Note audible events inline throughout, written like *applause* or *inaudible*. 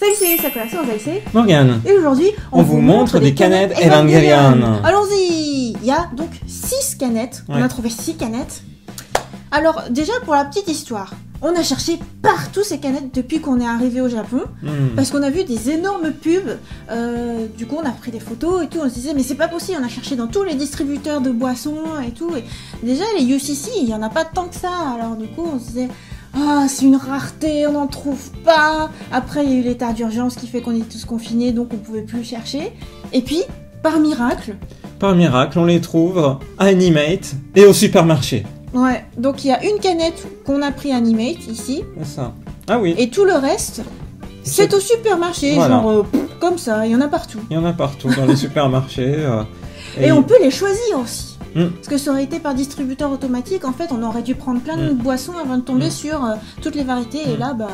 Salut, c'est Sakura, c'est. Morgane, Et aujourd'hui, on, vous montre des canettes Evangelion. Allons-y Il y a donc 6 canettes. On a trouvé 6 canettes. Alors, déjà, pour la petite histoire, on a cherché partout ces canettes depuis qu'on est arrivé au Japon. Hmm. Parce qu'on a vu des énormes pubs. euh, du coup, on a pris des photos et tout. On se disait, mais c'est pas possible. On a cherché dans tous les distributeurs de boissons et tout. Et déjà, les UCC, il y en a pas tant que ça. Alors, du coup, on se disait, ah, c'est une rareté, on n'en trouve pas. Après, il y a eu l'état d'urgence qui fait qu'on est tous confinés, donc on pouvait plus chercher. Et puis, par miracle, Par miracle, on les trouve à Animate et au supermarché. ouais, donc il y a une canette qu'on a pris Animate ici. Ça. Ah oui, Et tout le reste, c'est au supermarché. Voilà. Genre, euh, pff, comme ça, il y en a partout. il y en a partout dans les *laughs* supermarchés. euh, Et, on peut les choisir aussi. Mm. Parce que ça aurait été par distributeur automatique, en fait, on aurait dû prendre plein de Mm. boissons avant de tomber Mm. sur euh, toutes les variétés. Et là, bah,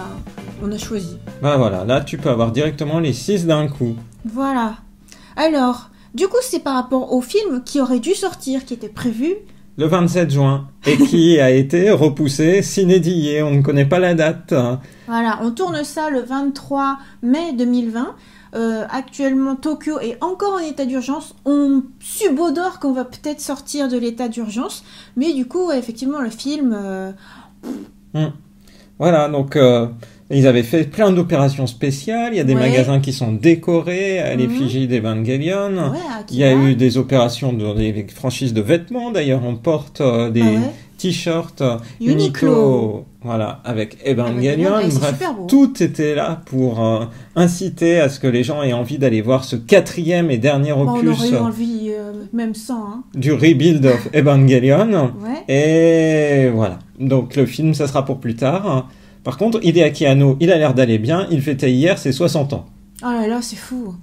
on a choisi. Bah voilà, là tu peux avoir directement les 6 d'un coup. Voilà. Alors, du coup, c'est par rapport au film qui aurait dû sortir, qui était prévu. Le 27 juin, et qui *laughs* a été repoussé s'inédié, on ne connaît pas la date. Voilà, on tourne ça le 23 mai 2020. Euh, actuellement, Tokyo est encore en état d'urgence. On subodore qu'on va peut-être sortir de l'état d'urgence. Mais du coup, effectivement, le film... euh, Voilà, donc euh, ils avaient fait plein d'opérations spéciales, il y a des Ouais. magasins qui sont décorés à Mhm. l'effigie d'Evangelion. ouais, Il y a eu des opérations dans des franchises de vêtements, d'ailleurs on porte des Ah ouais t-shirts euh, Uniqlo. Voilà, avec Evangelion. Evangelion, et c'est Bref, tout était là pour euh, inciter à ce que les gens aient envie d'aller voir ce quatrième et dernier on opus aurait eu euh, envie, euh, même sans. Hein. du rebuild of *laughs* Evangelion. Ouais. Et voilà. Donc le film, ça sera pour plus tard. Par contre, Hideaki Anno, il a l'air d'aller bien. Il fêtait hier ses 60 ans. Oh là là, c'est fou.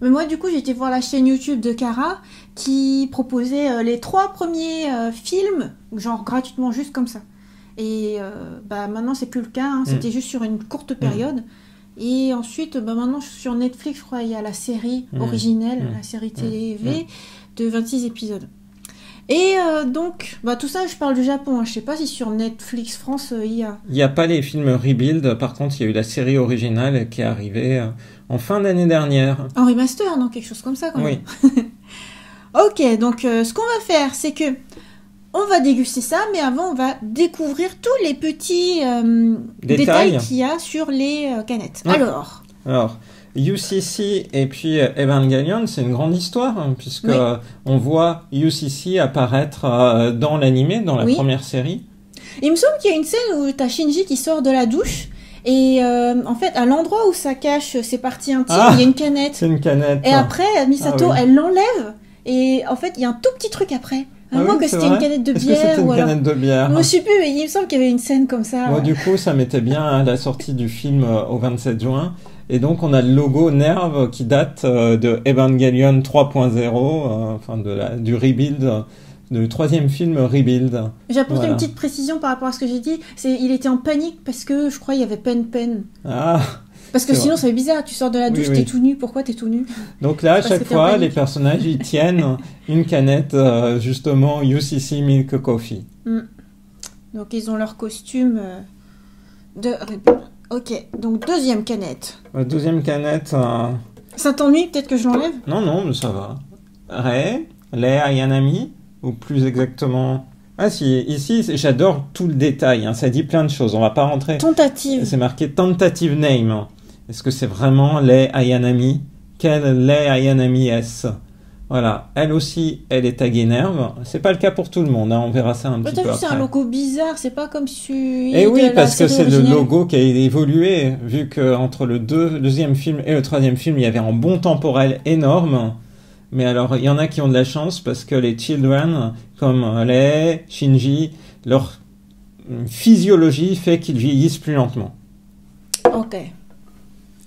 Mais moi, du coup, été voir la chaîne YouTube de Kara qui proposait euh, les trois premiers euh, films, genre gratuitement, juste comme ça. Et euh, bah, maintenant, c'est plus le cas. hein. C'était juste sur une courte période. Et ensuite, bah, maintenant, sur Netflix, je crois, il y a la série Mm. originelle, Mm. la série Mm. TV de 26 épisodes. Et euh, donc, bah, tout ça, je parle du Japon. hein. Je sais pas si sur Netflix France, euh, il y a. Il n'y a pas les films Rebuild. Par contre, il y a eu la série originale qui est arrivée euh, en fin d'année dernière. En remaster, non Quelque chose comme ça, quand même. Oui. *laughs* Ok, donc euh, ce qu'on va faire, c'est que on va déguster ça, mais avant, on va découvrir tous les petits euh, Détails. détails qu'il y a sur les canettes. Ouais. Alors, Alors, UCC et puis euh, Evangelion, c'est une grande histoire, hein, puisque Oui. euh, on voit UCC apparaître euh, dans l'animé, dans la Oui. première série. il me semble qu'il y a une scène où t'as Shinji qui sort de la douche, et euh, en fait, à l'endroit où ça cache ses parties intimes, Ah. il y a une canette. C'est une canette. Et après, Misato, Ah oui. elle l'enlève, et en fait, il y a un tout petit truc après. À Ah moins oui, que c'était une canette de que bière c'était une ou alors. canette de bière Moi, je sais plus, mais il me semble qu'il y avait une scène comme ça. Moi, du coup, ça m'était bien à la sortie du film euh, au 27 juin. Et donc, on a le logo Nerve qui date euh, de Evangelion 3.0, euh, enfin de la, du rebuild, euh, du troisième film rebuild. J'ai apporté Voilà. une petite précision par rapport à ce que j'ai dit. C'est, il était en panique parce que je crois il y avait pen pen. Ah, Parce que C'est sinon ça fait bizarre. Tu sors de la douche, oui. t'es tout nu. Pourquoi t'es tout nu? Donc là, à chaque fois, les personnages, ils tiennent une canette, euh, justement, UCC Milk Coffee. Donc ils ont leur costume euh, de. Ok. Donc deuxième canette. Deuxième canette, euh, Ça t'ennuie Peut-être que je l'enlève? non, non, mais ça va. Rei, Lei Ayanami, ou plus exactement... Ah si, ici, c'est- j'adore tout le détail, hein, ça dit plein de choses, on va pas rentrer... Tentative. C'est marqué tentative name. Est-ce que c'est vraiment Lei Ayanami Quelle Lei Ayanami est-ce? Voilà, elle aussi, elle est taguée Nerve. C'est pas le cas pour tout le monde, hein, on verra ça un Bah, petit t'as peu vu, c'est un logo bizarre. C'est pas comme celui. Et de oui, la parce que c'est le logo qui a évolué, vu que entre le deux- deuxième film et le troisième film, il y avait un bond temporel énorme. Mais alors, il y en a qui ont de la chance parce que les children, comme Lei, Shinji, leur physiologie fait qu'ils vieillissent plus lentement. Ok.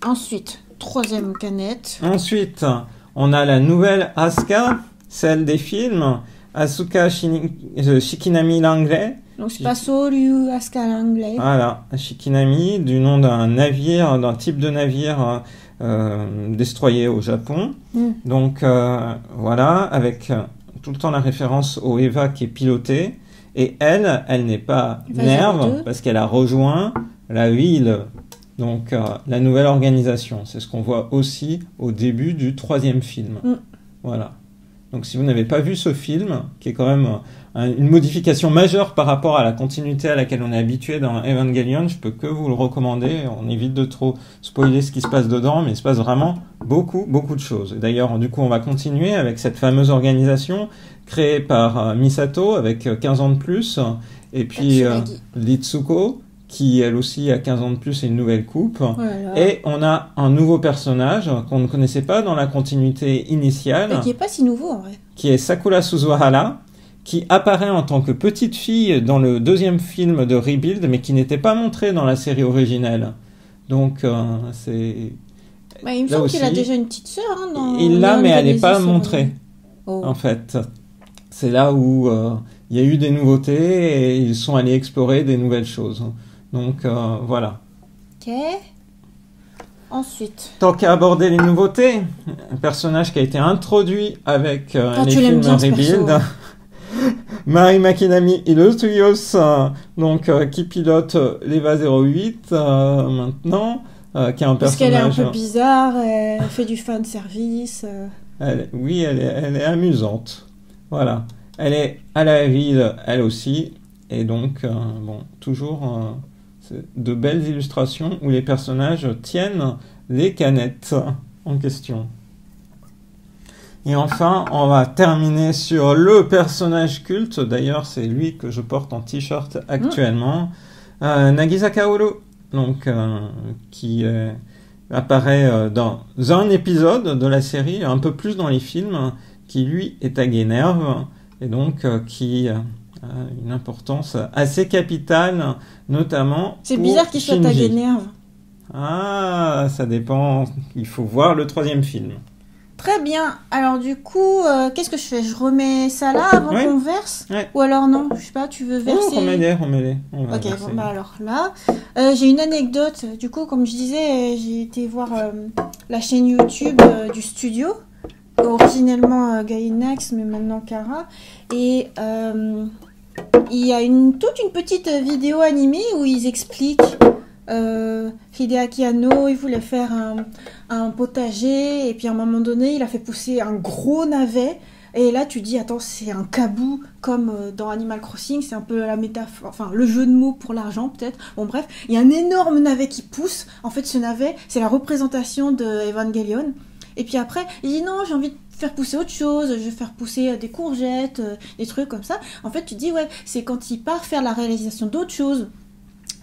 Ensuite, troisième canette. Ensuite, on a la nouvelle Asuka, celle des films, Asuka euh, Shikinami Langley. Donc c'est pas Soryu Asuka Langley. Voilà, Shikinami, du nom d'un navire, d'un type de navire euh, destroyer au Japon. Mm. Donc euh, voilà, avec euh, tout le temps la référence au Eva qui est piloté. Et elle, elle n'est pas Nerve 02. parce qu'elle a rejoint la ville Donc euh, la nouvelle organisation, c'est ce qu'on voit aussi au début du troisième film. Mm. Voilà. Donc si vous n'avez pas vu ce film, qui est quand même euh, une modification majeure par rapport à la continuité à laquelle on est habitué dans Evangelion, je peux que vous le recommander. On évite de trop spoiler ce qui se passe dedans, mais il se passe vraiment beaucoup, beaucoup de choses. D'ailleurs, du coup, on va continuer avec cette fameuse organisation créée par euh, Misato avec euh, 15 ans de plus, et puis euh. Litsuko qui elle aussi a 15 ans de plus et une nouvelle coupe. Oh. Et on a un nouveau personnage qu'on ne connaissait pas dans la continuité initiale, Mais qui est pas si nouveau en vrai. qui est Sakura Suzuhara, qui apparaît en tant que petite fille dans le deuxième film de Rebuild, mais qui n'était pas montré dans la série originelle. Donc euh, c'est... Bah, il me semble qu'il a déjà une petite sœur. Hein, dans Il l'a, mais elle n'est pas euh, montrée, Oh. en fait. C'est là où euh, il y a eu des nouveautés et ils sont allés explorer des nouvelles choses. Donc euh, voilà. Ok. Ensuite. Tant qu'à aborder les nouveautés, un personnage qui a été introduit avec euh, Ah, les films bien, Rebuild. *laughs* Mari Makinami Illustrious, euh, donc euh, qui pilote l'Eva 08 euh, maintenant, euh, qui est un Parce qu'elle est un personnage. peu bizarre, elle fait du fan service. Elle- oui, elle est, elle est amusante. Voilà. Elle est à la ville, elle aussi, et donc bon, toujours de belles illustrations où les personnages tiennent les canettes en question. Et enfin, on va terminer sur le personnage culte. D'ailleurs, c'est lui que je porte en t-shirt actuellement. Euh, Nagisa Kaoru, donc, euh, qui euh, apparaît dans un épisode de la série, un peu plus dans les films, qui lui est à Guénerve, et donc qui une importance assez capitale, notamment. C'est bizarre qu'il soit à. Guénerve. Ah, ça dépend. Il faut voir le troisième film. Très bien. Alors du coup, euh, qu'est-ce que je fais? Je remets ça là avant Ouais. qu'on verse? Ouais. Ou alors non? Je sais pas, tu veux verser? Oh, remets-les, remets-les. On va Ok, verser. bon, bah alors là, euh, j'ai une anecdote. Du coup, comme je disais, j'ai été voir euh, la chaîne YouTube du studio, originellement Gainax, mais maintenant Kara. Et il y a une, toute une petite vidéo animée où ils expliquent. Euh, Hideaki Anno, il voulait faire un, un potager, et puis à un moment donné, il a fait pousser un gros navet. Et là, tu dis, attends, c'est un cabou comme euh, dans Animal Crossing, c'est un peu la métaphore, enfin le jeu de mots pour l'argent peut-être. Bon, bref, il y a un énorme navet qui pousse. En fait, ce navet, c'est la représentation de Evangelion. Et puis après, il dit, non, j'ai envie de faire pousser autre chose, je vais faire pousser euh, des courgettes, euh, des trucs comme ça. En fait, tu dis, ouais, c'est quand il part faire la réalisation d'autres choses,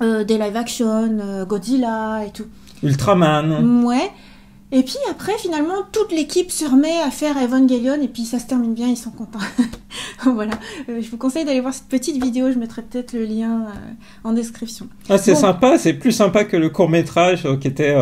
euh, des live action, euh, Godzilla et tout. Ultraman. Ouais. Et puis après, finalement, toute l'équipe se remet à faire Evangelion et puis ça se termine bien, ils sont contents. *laughs* voilà. Euh, je vous conseille d'aller voir cette petite vidéo, je mettrai peut-être le lien euh, en description. Ah, c'est Bon. sympa, c'est plus sympa que le court-métrage euh, qui était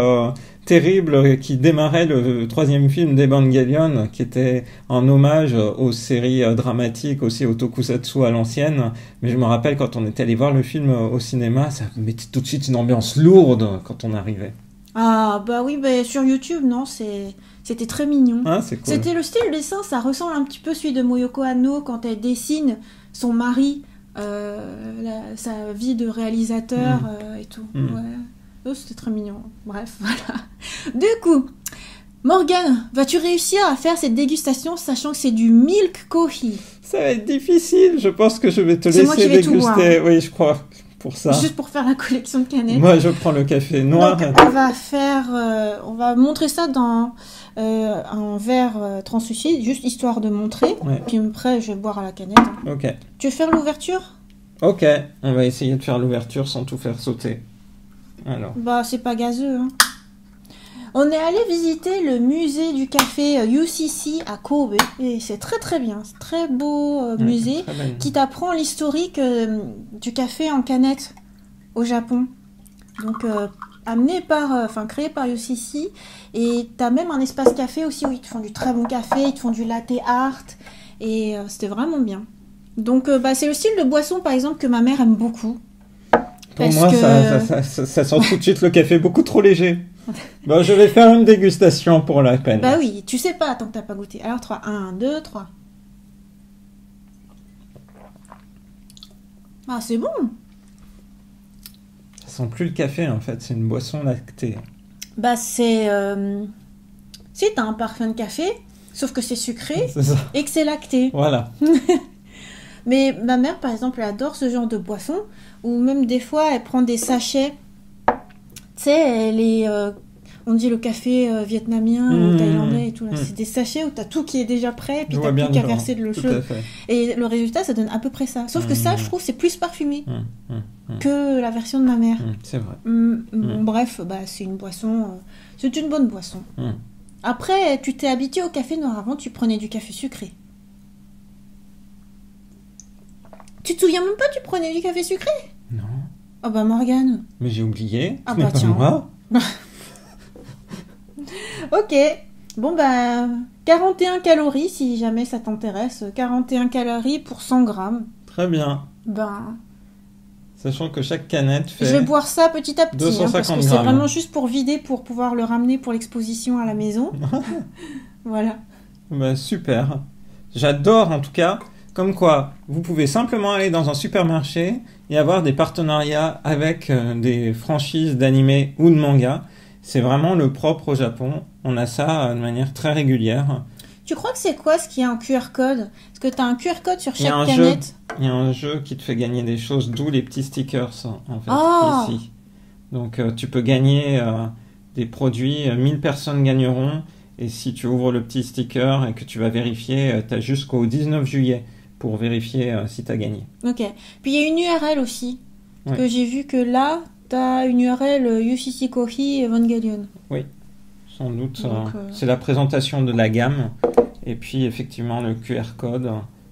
terrible, euh, qui démarrait le, troisième film d'Evangelion, qui était en hommage aux séries euh, dramatiques, aussi au tokusatsu à l'ancienne. Mais je me rappelle quand on était allé voir le film euh, au cinéma, ça mettait tout de suite une ambiance lourde quand on arrivait. Ah bah oui, bah, sur YouTube, non, c'est c'était très mignon. Ah, c'est cool. C'était le style dessin, ça ressemble un petit peu celui de Moyoko Hanno quand elle dessine son mari, euh, la- sa vie de réalisateur euh, et tout. Mm. Ouais. Oh, c'était très mignon. Bref, *laughs* voilà. Du coup, Morgane, vas-tu réussir à faire cette dégustation sachant que c'est du milk coffee? Ça va être difficile, je pense que je vais te moi laisser qui vais tout déguster. boire. Oui, je crois, pour ça. Juste pour faire la collection de canettes. Moi, je prends le café noir. Donc, on va faire, euh, on va montrer ça dans euh, un verre euh, translucide, juste histoire de montrer. Ouais. Puis après, je vais boire à la canette. Ok. Tu veux faire l'ouverture? Ok, on va essayer de faire l'ouverture sans tout faire sauter. Alors. Bah, c'est pas gazeux. Hein. On est allé visiter le musée du café euh, UCC à Kobe et c'est très très bien, c'est très beau euh, musée qui t'apprend l'historique euh, du café en canette au Japon. Donc euh, amené par, euh, enfin créé par UCC et t'as même un espace café aussi où ils te font du très bon café, ils te font du latte art et euh, c'était vraiment bien. Donc euh, bah, c'est le style de boisson par exemple que ma mère aime beaucoup. Pour Parce moi, que- ça, ça, ça, ça sent tout de suite le café beaucoup trop léger. *laughs* Bon, je vais faire une dégustation pour la peine. Bah oui, tu sais pas tant que t'as pas goûté. Alors 3, 1, 2, 3. Ah c'est bon. Ça sent plus le café en fait, c'est une boisson lactée. Bah, c'est. euh, Si, t'as un parfum de café, sauf que c'est sucré *laughs* et que c'est lacté. Voilà. *laughs* Mais ma mère, par exemple, elle adore ce genre de boisson, ou même des fois, elle prend des sachets. Tu sais, elle est. euh, on dit le café euh, vietnamien Mmh, ou thaïlandais et tout. mmh. C'est des sachets où t'as tout qui est déjà prêt, puis t'as plus qu'à verser de l'eau chaude. Et le résultat, ça donne à peu près ça. Sauf que ça, Mmh. je trouve, c'est plus parfumé que la version de ma mère. c'est vrai. Bon. Bref, bah, c'est une boisson. euh, c'est une bonne boisson. Après, tu t'es habitué au café noir. Avant, tu prenais du café sucré. Tu te souviens même pas, tu prenais du café sucré? Non. Oh bah Morgane. Mais j'ai oublié. Ah bah tiens. moi. *laughs* Ok. Bon bah 41 calories si jamais ça t'intéresse. 41 calories pour 100 grammes. Très bien. Ben, Sachant que chaque canette fait. je vais boire ça petit à petit. hein, parce 250 que c'est vraiment juste pour vider, pour pouvoir le ramener pour l'exposition à la maison. *laughs* voilà. Bah, super. J'adore en tout cas. Comme quoi, vous pouvez simplement aller dans un supermarché et avoir des partenariats avec euh, des franchises d'animés ou de manga. C'est vraiment le propre au Japon. On a ça euh, de manière très régulière. Tu crois que c'est quoi ce qui est un QR code? Parce que tu as un QR code sur a chaque canette. Il y a un jeu qui te fait gagner des choses, d'où les petits stickers en fait Ah ici. Donc euh, tu peux gagner des produits, euh, 1000 personnes gagneront. Et si tu ouvres le petit sticker et que tu vas vérifier, tu as jusqu'au 19 juillet pour vérifier euh, si tu as gagné. Ok. Puis il y a une URL aussi. Ouais. Que j'ai vu que là, tu as une URL euh, UCC Coffee Evangelion. Sans doute, Donc, euh, euh, c'est la présentation de la gamme. Et puis effectivement le QR code.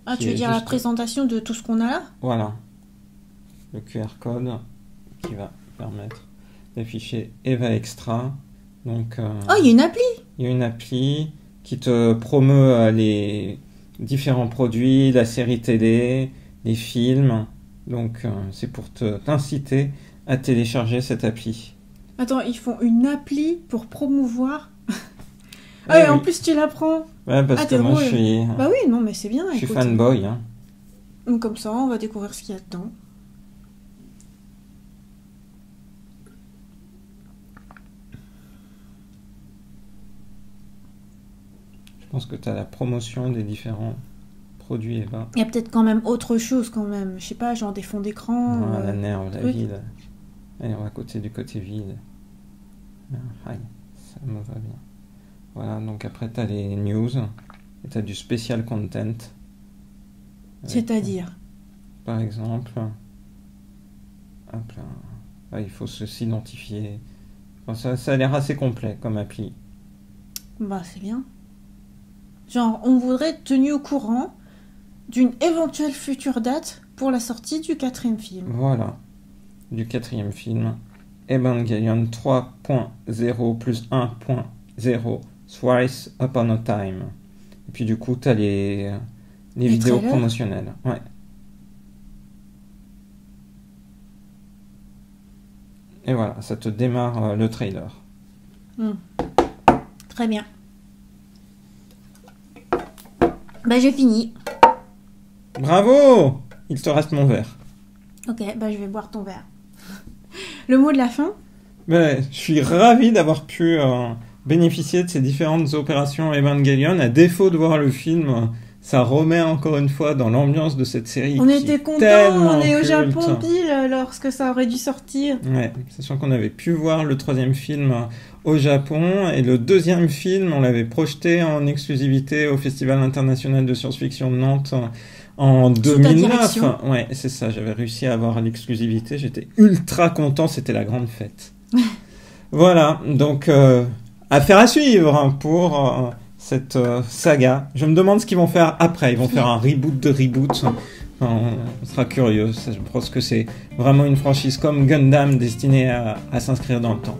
Ah, tu veux dire la présentation de tout ce qu'on a là? Voilà. Le QR code qui va permettre d'afficher Eva Extra. Donc, euh, Oh, il y a une appli? il y a une appli qui te promeut euh, les différents produits, la série télé, les films. Donc, euh, c'est pour te- t'inciter à télécharger cette appli. Attends, ils font une appli pour promouvoir. Ah, *laughs* et en plus, tu l'apprends. Ouais, parce Ah, que moi, drôle. je suis, Bah oui, non, mais c'est bien. je suis fanboy. hein. Donc, Comme ça, on va découvrir ce qu'il y a dedans. Pense que tu as la promotion des différents produits Eva. Il y a peut-être quand même autre chose, quand même. Je sais pas, genre des fonds d'écran. Ah, euh, la nerve, la truc. ville. Allez, on va côté du côté ville. Ah, aïe, ça me va bien. Voilà, donc après, tu as les news. Et tu as du special content. C'est-à-dire Par exemple. Hop là. Ah, il faut se s'identifier. Enfin, ça, ça a l'air assez complet comme appli. Bah, c'est bien. Genre, on voudrait être tenu au courant d'une éventuelle future date pour la sortie du quatrième film. Voilà. Du quatrième film. Evangelion 3.0 plus 1.0 Thrice Upon a Time. Et puis du coup, tu as les, les Les vidéos trailers promotionnelles. Ouais. Et voilà, ça te démarre euh, le trailer. Très bien. Bah, j'ai fini. Bravo Il te reste mon verre. Ok, bah, je vais boire ton verre. *laughs* Le mot de la fin? Ben, je suis ravi d'avoir pu euh, bénéficier de ces différentes opérations Evangelion. À défaut de voir le film, ça remet encore une fois dans l'ambiance de cette série. On était contents, on est au. Japon pile lorsque ça aurait dû sortir. Ouais, sachant qu'on avait pu voir le troisième film au Japon et le deuxième film, on l'avait projeté en exclusivité au Festival international de science-fiction de Nantes en Sous ta 2009. direction. Ouais, c'est ça, j'avais réussi à avoir l'exclusivité, j'étais ultra content, c'était la grande fête. *laughs* voilà, donc euh, affaire à suivre pour euh, cette euh, saga. Je me demande ce qu'ils vont faire après, ils vont faire un reboot de reboot. Enfin, on sera curieux, je pense que c'est vraiment une franchise comme Gundam destinée à, à s'inscrire dans le temps.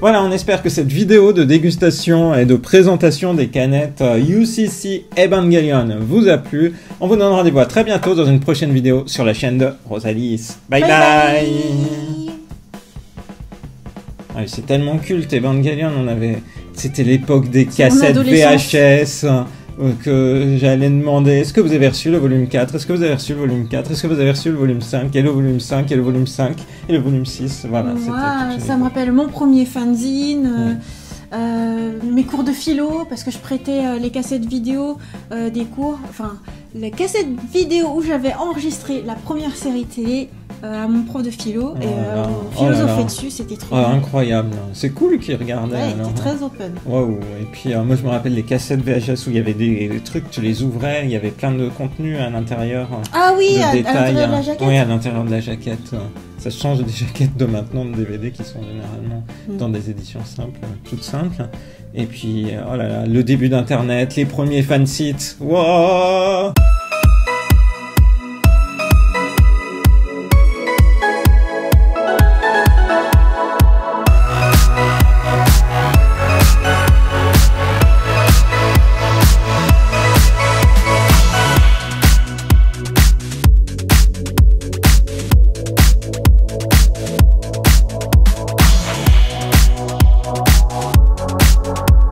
Voilà, on espère que cette vidéo de dégustation et de présentation des canettes euh, UCC Evangelion vous a plu. On vous donne rendez-vous à très bientôt dans une prochaine vidéo sur la chaîne de Rosalis. Bye bye, Ah, C'est tellement culte Evangelion, on avait... C'était l'époque des cassettes. VHS euh, que j'allais demander est-ce que vous avez reçu le volume 4 Est-ce que vous avez reçu le volume 4 Est-ce que vous avez reçu le volume 5 Et le volume 5 Et le volume 5 Et le volume 6 Voilà, ça me rappelle mon premier fanzine, euh, euh, mes cours de philo, parce que je prêtais euh, les cassettes vidéo euh, des cours, enfin, les cassettes vidéo où j'avais enregistré la première série télé à mon prof de philo, et Oh euh, là, on oh philosophait là. dessus, c'était trop Ah, incroyable. C'est cool qu'ils regardaient. Ouais, alors. c'était très open. Waouh. Et puis euh, moi je me rappelle les cassettes VHS où il y avait des, des trucs, tu les ouvrais, il y avait plein de contenu à l'intérieur. euh, Ah oui, de à, à détails. l'intérieur de la hein. jaquette. Oui, à l'intérieur de la jaquette. euh, Ça change des *laughs* jaquettes de maintenant de DVD qui sont généralement Mm. dans des éditions simples, euh, toutes simples. Et puis, euh, oh là là, le début d'Internet, les premiers fansites. Wow